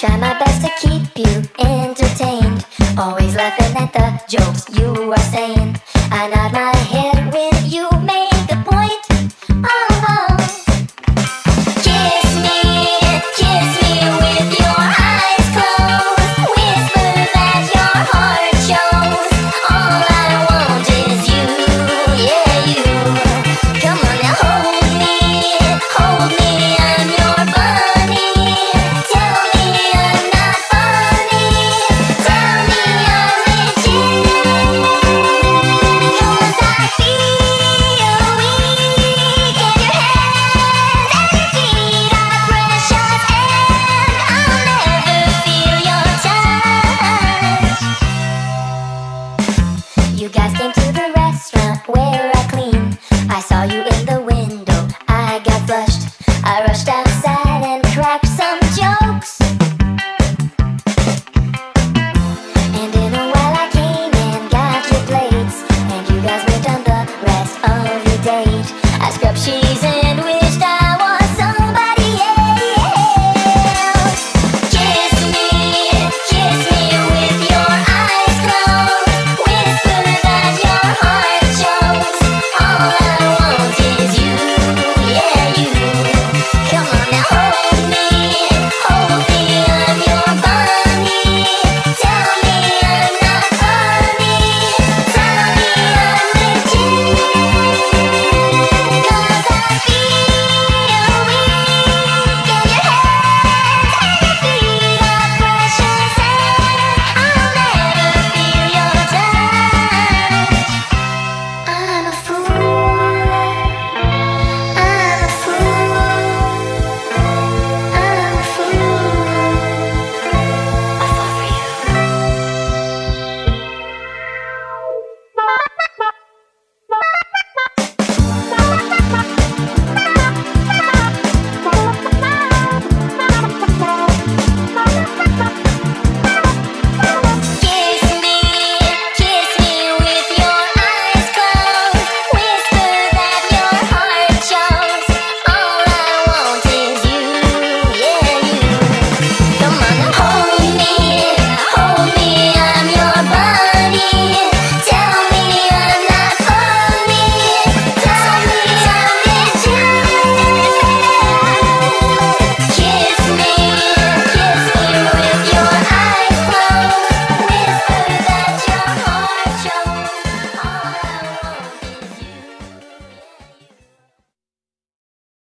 Try my best to keep you entertained. Always laughing at the jokes you are saying. I nod my head when you make scrub she's